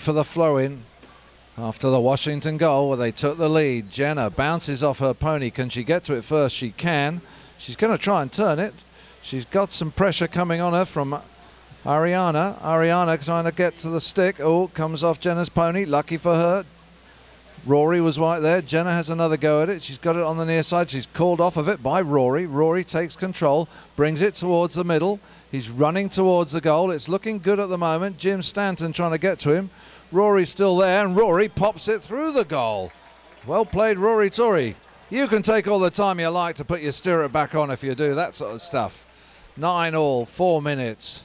for the flow in after the Washington goal where they took the lead. Jenna bounces off her pony. Can she get to it first? She can. She's going to try and turn it. She's got some pressure coming on her from Ariana. Ariana trying to get to the stick. Oh, comes off Jenna's pony. Lucky for her. Rory was right there. Jenna has another go at it. She's got it on the near side. She's called off of it by Rory. Rory takes control, brings it towards the middle. He's running towards the goal. It's looking good at the moment. Jim Stanton trying to get to him. Rory's still there, and Rory pops it through the goal. Well played, Rory Tory. You can take all the time you like to put your stirrup back on if you do that sort of stuff. Nine all, four minutes.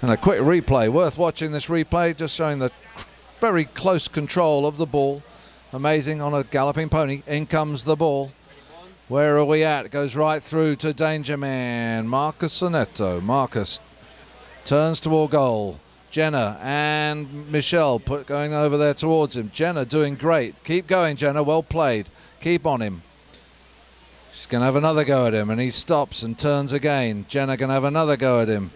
And a quick replay. Worth watching this replay, just showing the very close control of the ball. Amazing on a galloping pony. In comes the ball. Where are we at? Goes right through to Danger Man. Marcus Sonetto. Marcus turns toward goal. Jenna and Michelle put going over there towards him. Jenna doing great. Keep going, Jenna. Well played. Keep on him. She's going to have another go at him, and he stops and turns again. Jenna going to have another go at him.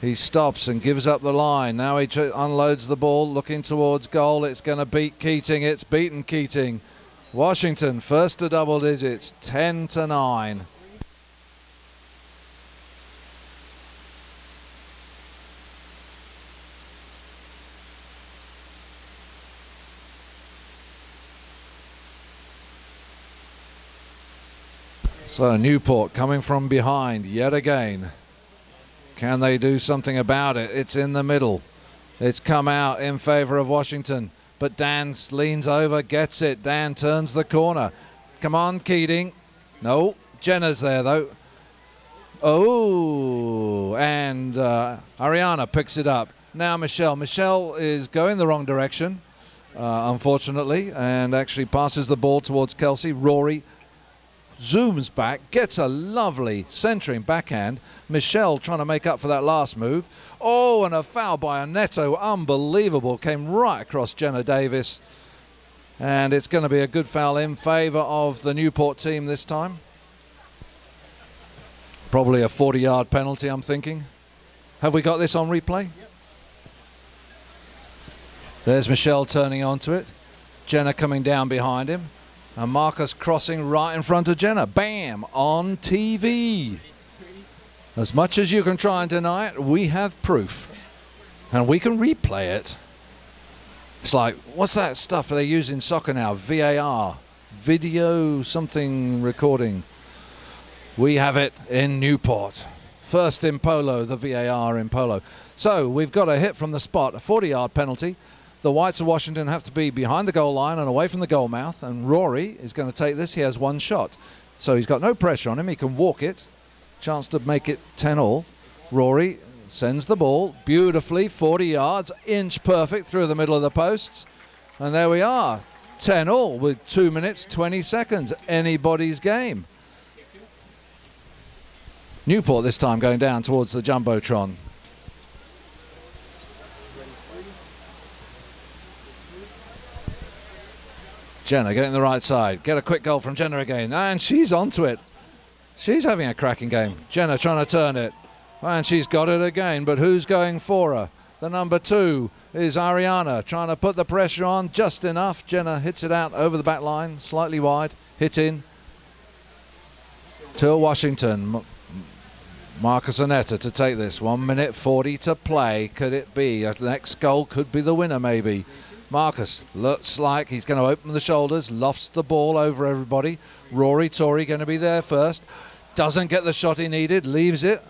He stops and gives up the line. Now he unloads the ball, looking towards goal. It's going to beat Keating. It's beaten Keating. Washington first to double digits, 10 to 9. So Newport coming from behind yet again. Can they do something about it? It's in the middle. It's come out in favor of Washington. But Dan leans over, gets it. Dan turns the corner. Come on, Keating. No, Jenna's there though. Oh, and uh, Ariana picks it up. Now Michelle. Michelle is going the wrong direction, uh, unfortunately, and actually passes the ball towards Kelsey. Rory zooms back, gets a lovely centering backhand. Michelle trying to make up for that last move. Oh, and a foul by Anetto, unbelievable, came right across Jenna Davis. And it's going to be a good foul in favour of the Newport team this time. Probably a 40 yard penalty, I'm thinking. Have we got this on replay? Yep. There's Michelle turning onto it. Jenna coming down behind him. And Marcus crossing right in front of Jenna. Bam! On TV. As much as you can try and deny it, we have proof. And we can replay it. It's like, what's that stuff they use in soccer now? VAR. Video something recording. We have it in Newport. First in polo, the VAR in polo. So we've got a hit from the spot, a 40 yard penalty. The Whites of Washington have to be behind the goal line and away from the goal mouth, and Rory is going to take this. He has one shot. So he's got no pressure on him. He can walk it. Chance to make it 10 all. Rory sends the ball beautifully, 40 yards, inch perfect through the middle of the posts. And there we are, 10 all with 2 minutes 20 seconds. Anybody's game. Newport this time going down towards the Jumbotron. Jenna getting the right side. Get a quick goal from Jenna again. And she's onto it. She's having a cracking game. Jenna trying to turn it. And she's got it again. But who's going for her? The number two is Ariana trying to put the pressure on just enough. Jenna hits it out over the back line, slightly wide. Hit in to Washington. Marcus Anetta to take this. One minute 40 to play. Could it be? The next goal could be the winner, maybe. Marcus looks like he's going to open the shoulders, lofts the ball over everybody. Rory Tory going to be there first. Doesn't get the shot he needed, leaves it.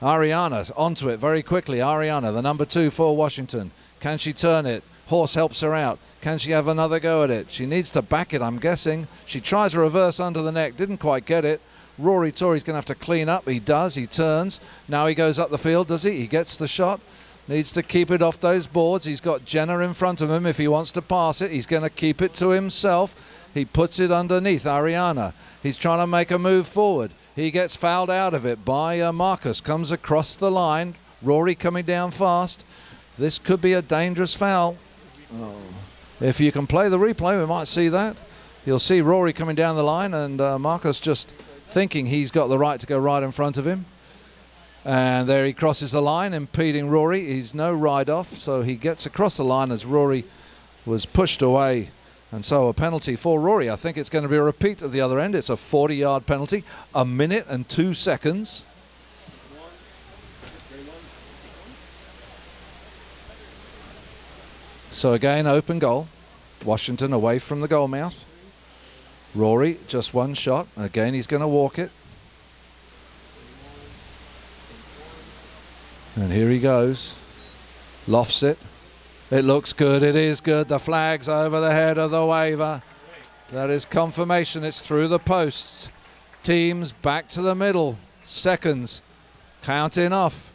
Ariana onto it very quickly. Ariana, the number two for Washington. Can she turn it? Horse helps her out. Can she have another go at it? She needs to back it, I'm guessing. She tries a reverse under the neck, didn't quite get it. Rory Tory's going to have to clean up. He does. He turns. Now he goes up the field, does he? He gets the shot. Needs to keep it off those boards. He's got Jenna in front of him. If he wants to pass it, he's going to keep it to himself. He puts it underneath Ariana. He's trying to make a move forward. He gets fouled out of it by uh, Marcus. Comes across the line. Rory coming down fast. This could be a dangerous foul. Oh. If you can play the replay, we might see that. You'll see Rory coming down the line and uh, Marcus just thinking he's got the right to go right in front of him. And there he crosses the line, impeding Rory. He's no ride off, so he gets across the line as Rory was pushed away. And so a penalty for Rory. I think it's going to be a repeat of the other end. It's a 40 yard penalty, a minute and two seconds. So again, open goal. Washington away from the goal mouth. Rory, just one shot. Again, he's going to walk it. And here he goes. Lofts it. It looks good. It is good. The flag's over the head of the waiver. That is confirmation. It's through the posts. Teams back to the middle. Seconds. Counting off.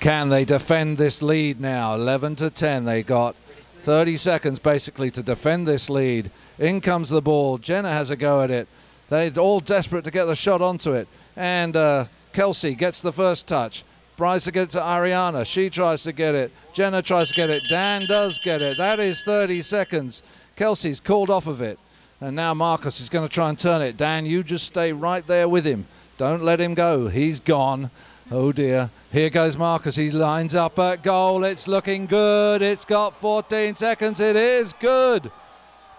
Can they defend this lead now? 11 to 10. They got 30 seconds basically to defend this lead. In comes the ball. Jenna has a go at it. They're all desperate to get the shot onto it. And uh, Kelsey gets the first touch. Tries to get it to Ariana. She tries to get it. Jenna tries to get it. Dan does get it. That is 30 seconds. Kelsey's called off of it. And now Marcus is going to try and turn it. Dan, you just stay right there with him. Don't let him go. He's gone. Oh dear. Here goes Marcus. He lines up at goal. It's looking good. It's got 14 seconds. It is good.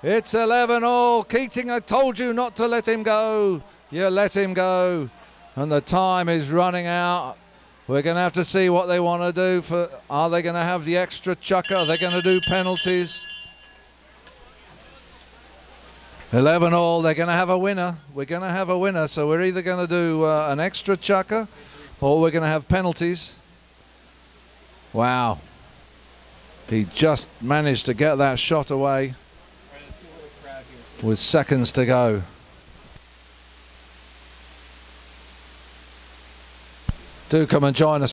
It's 11 all. Keating, I told you not to let him go. You let him go. And the time is running out. We're going to have to see what they want to do. For Are they going to have the extra chucker? Are they going to do penalties? 11 all. They're going to have a winner. We're going to have a winner. So we're either going to do uh, an extra chucker or we're going to have penalties. Wow. He just managed to get that shot away with seconds to go. Do come and join us.